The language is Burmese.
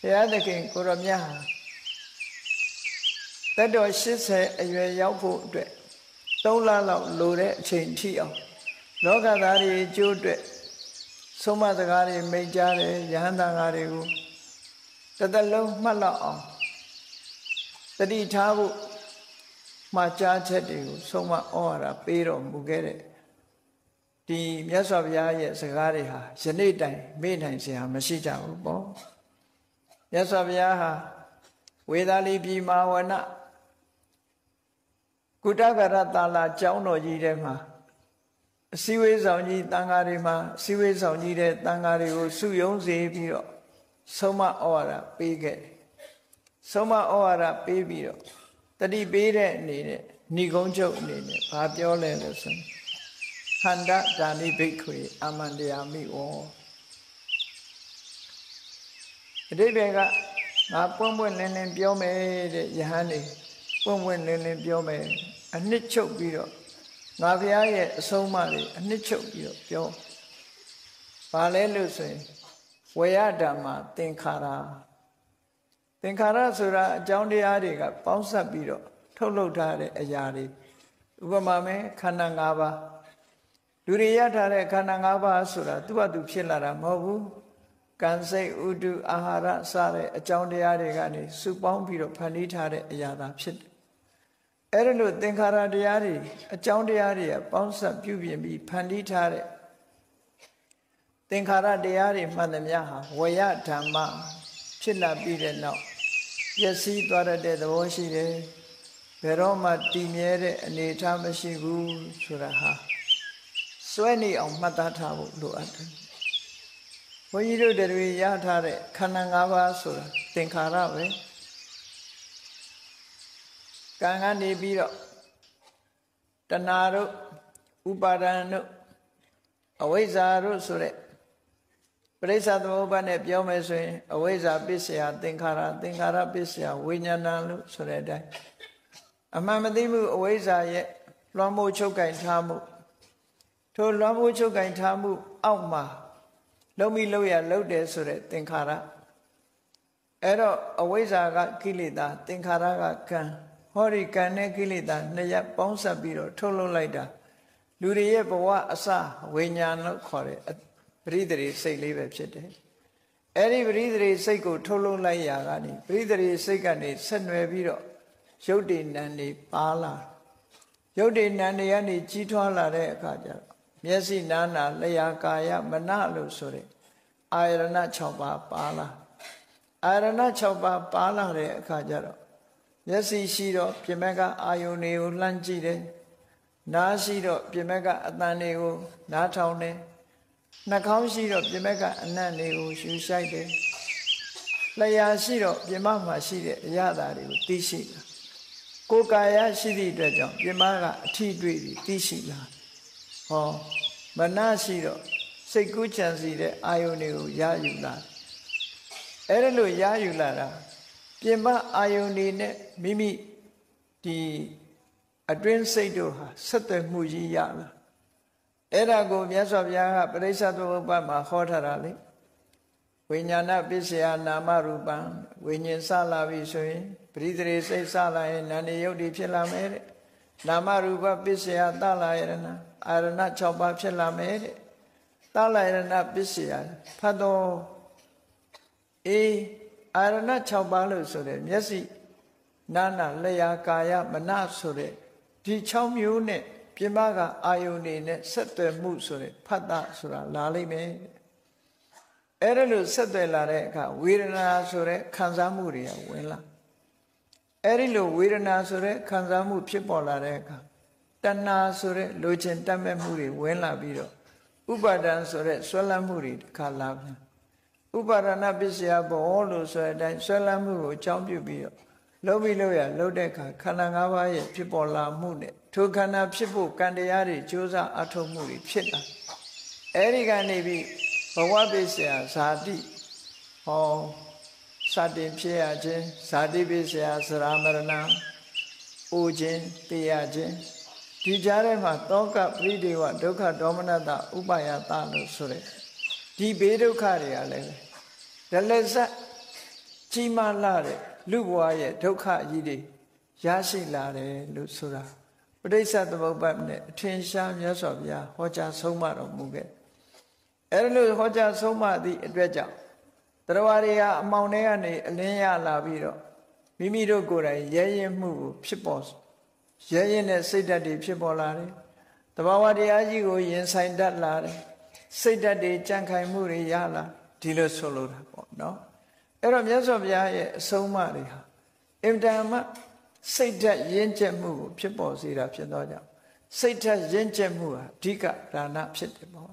ဘုရားသခင်ကိုရမြတ်ဟာတက်တော်80အရွယ်ရောက်ဖို့အတွက်3လလောက်လိုတဲ့အချိန်ထိအောင်လောကသားတွေအကျိုးအတွက်ဆုံးမစကားတွေမိတ်ကြားတယ်ယဟန်တန်ဃာတွေကိုတစ်သက်လုံးမှတ်လောက်အောင်တတိထားဖို့မှာကြားချက်တွေကိုဆုံးမဩဝါဒပေးတော်မူခဲ့တဲ့ဒီမြတ်စွာဘုရားရဲ့စကားတွေဟာယနေ့တိုင်မေ့နိုင်စရာမရှိကြဘူးပေါ့ မြတ်စွာဘုရားဟာဝေသာလီပြည်မာဝနကုတကရတာလာကျောင်းတော်ကြီးထဲမှာအစည်းဝေးဆောင်ကြီးတန်ဃာတွေမှာအစည်းဝေးဆောင်ကြီးတဲ့တန်ဃာတွေကိုစုယုံစေပြီးတော့ဆုံးမဩဝါဒပေးခဲ့တယ်ဆုံးမဩဝါဒပေးပြီးတော့တတိပေးတဲ့အနေနဲ့ဏိကုံးချုပ်အနေနဲ့ဘာပြောလဲလို့ဆိုရင်ခန္ဓာဒါနိဘိက္ခွေအမန္တယာမိဝော အတိဘေကငါပွင့်ပွင့်လင်းလင်းပြောမယ်တဲ့ယဟန်နေပွင့်ပွင့်လင်းလင်းပြောမယ်အနှစ်ချုပ်ပြီးတော့ငါဘုရားရဲ့အဆုံးအမတွေအနှစ်ချုပ်ပြီးတော့ပြောဘာလဲလို့ဆိုရင်ဝေယဓမ္မသင်္ခါရသင်္ခါရဆိုတာအကြောင်းတရားတွေကပေါင်းစပ်ပြီးတော့ထုတ်လုပ်ထားတဲ့အရာတွေဥပမာမဲ့ခန္ဓာ၅ပါးလူတွေရထားတဲ့ခန္ဓာ၅ပါးဆိုတာသူ့ဘာသူဖြစ်လာတာမဟုတ်ဘူး ကံစိတ်ဥဒုအာဟာရစတဲ့အကြောင်းတရားတွေကနေစုပေါင်းပြီးတော့ဖန်တီးထားတဲ့အရာသာဖြစ်တယ်အဲ့ဒါလို့သင်္ခါရတရားတွေအကြောင်းတရားတွေကပေါင်းစပ်ပြုပြင်ပြီးဖန်တီးထားတဲ့သင်္ခါရတရားတွေမှန်သမျှဟာဝယဓမ္မဖြစ်လာပြီးတဲ့နောက်ပျက်စီးသွားတဲ့သဘောရှိတယ်ဘယ်တော့မှတည်မြဲတဲ့အနေအထားမရှိဘူးဆိုတာဟာစွဲနေအောင်မှတ်သားထားဖို့လိုအပ်တယ်ဘု န်းကြီးတို့တွေရထားတဲ့ခန္ဓာ၅ပါးဆိုတာသင်္ခါရပဲကံကနေပြီးတော့တဏှာတို့ဥပါဒံတို့အဝိဇ္ဇာတို့ဆိုတဲ့ပရိစ္ဆသမုပ္ပါနဲ့ပြောမယ်ဆိုရင်အဝိဇ္ဇာပစ္စယသင်္ခါရသင်္ခါရပစ္စယဝိညာဏလို့ဆိုတဲ့အတိုင်းအမှန်မသိမှုအဝိဇ္ဇာရဲ့လွှမ်းမိုးချုပ်ကင်ထားမှုထိုလွှမ်းမိုးချုပ်ကင်ထားမှုအောက်မှာ လုံးမိလုံးရလုံးတယ်ဆိုတဲ့သင်္ခါရအဲ့တော့အဝိဇ္ဇာကကိလေသာသင်္ခါရကကံဟောဒီကံနဲ့ကိလေသာနှစ်ရပ်ပေါင်းစပ်ပြီးတော့ထုတ်လုပ်လိုက်တာလူတွေရဲ့ဘဝအစဝိညာဉ်လို့ခေါ်တဲ့ပရိသေစိတ်လေးပဲဖြစ်တယ်အဲ့ဒီပရိသေစိတ်ကိုထုတ်လုပ်လိုက်ရာကနေပရိသေစိတ်ကနေဆက်နွယ်ပြီးတော့ရုပ်တည်နံနေပါလာရုပ်တည်နံတွေကနေကြီးထွားလာတဲ့အခါကျတော့ မျက်စိနာနာလျာကာယမနလို့ဆိုတဲ့အာယရဏ6ပါးပါလာအာယရဏ6ပါးပါလာတဲ့အခါကျတော့မျက်စိရှိတော့ပြင်မဲ့ကအာယုန်တွေကိုလှမ်းကြည့်တယ်နားရှိတော့ပြင်မဲ့ကအတန်တွေကိုနားထောင်တယ်နှာခေါင်းရှိတော့ပြင်မဲ့ကအနံ့တွေကိုရှူရှိုက်တယ်လျှာရှိတော့ပြင်မမှာရှိတဲ့အရာဓာတွေကိုသိရှိတာကိုယ်ကာယရှိသည့်အတွက်ကြောင့်ပြင်မကအထီးတွေ့ပြီးသိရှိလာ ဟောမနရှိတော့စိတ်ကူးချမ်းစီတဲ့အာယုန်တွေကိုရယူလာအဲ့ဒါလို့ရယူလာတာပြင်ပအာယုန်တွေနဲ့မိမိဒီအတွင်းစိတ်တို့ဟာဆက်သွယ်မှုကြီးရလာအဲ့ဒါကိုမြတ်စွာဘုရားကပရိစ္ဆသမုပ္ပါမှာဟောထားတာလေဝိညာဏပစ္စယနာမရူပံဝိညာဉ်စလာပြီဆိုရင်ပရိသေစိတ်စလာရင်နာနေယုတ်တိဖြစ်လာမယ်တဲ့ နာမရူပပစ္စယတလာယရဏအာရဏ6ပါးဖြစ်လာမယ်တဲ့တလာယရဏပစ္စယဖတ်တော့အေးအာရဏ6ပါးလို့ဆိုတဲ့မျက်စိနာနာလျာကာယမနဆိုတဲ့ဒီ6မျိုးနဲ့ပြင်ပကအာယုန်နေနဲ့ဆက်သွယ်မှုဆိုတဲ့ဖတ်တာဆိုတာလာလိမ့်မယ်အဲ့ဒါလို့ဆက်သွယ်လာတဲ့အခါဝေဒနာဆိုတဲ့ခံစားမှုတွေကဝင်လာ အဲ့ဒီလိုဝေဒနာဆိုတဲ့ခံစားမှုဖြစ်ပေါ်လာတဲ့အခါတဏှာဆိုတဲ့လိုချင်တတ်မဲ့မှုတွေဝင်လာပြီးတော့ဥပါဒံဆိုတဲ့ဆွဲလန်းမှုတွေတစ်ခါလာပြန်ဥပါဒနာပစ္စယဘောလို့ဆိုတဲ့အတိုင်းဆွဲလန်းမှုကိုအကြောင်းပြုပြီးတော့လုံးပြီးလို့ရလုံးတဲ့အခါခန္ဓာ၅ပါးရဲ့ဖြစ်ပေါ်လာမှုနဲ့ထိုခန္ဓာဖြစ်ဖို့ကံတရားတွေကြိုးစားအထောက်မှုတွေဖြစ်လာအဲ့ဒီကနေပြီးဘဝပစ္စယဇာတိဟော စတင်ဖြစ်ရခြင်းဇာတိပစ္စယသရမရဏအိုခြင်းတေရခြင်းဒီကြားထဲမှာတောကပရိဒေဝဒုက္ခဒေါမနတဥပါယတလို့ဆိုတဲ့ဒီဘေးဒုက္ခတွေကလည်းဒလဇတ်ကြီးမားလာတဲ့လူဘဝရဲ့ဒုက္ခကြီးတွေရရှိလာတယ်လို့ဆိုတာပဋိစ္စသမုပ္ပါဒ်နဲ့အထင်ရှားမြတ်စွာဘုရားဟောကြားဆုံးမတော်မူခဲ့အဲလိုဟောကြားဆုံးမသည့်အတွက်ကြောင့် တရားတွေကအမောင်တွေကနေအလင်းရလာပြီးတော့မိမိတို့ကိုယ်တိုင်ရဲရင်မှုကိုဖြစ်ပေါ်ရဲရင်တဲ့စိတ်ဓာတ်တွေဖြစ်ပေါ်လာတယ်တဘာဝတရားကြီးကိုရင်ဆိုင်တတ်လာတယ်စိတ်ဓာတ်တွေကြံ့ခိုင်မှုတွေရလာဒီလိုဆိုလိုတာပေါ့နော်အဲ့တော့မြတ်စွာဘုရားရဲ့အဆုံးအမတွေဟာအင်တန်မှစိတ်ဓာတ်ရင့်ကျက်မှုကိုဖြစ်ပေါ်စေတာဖြစ်တော့ကြောင့်စိတ်ဓာတ်ရင့်ကျက်မှုဟာအဓိကဒါနဖြစ်တယ်ပေါ့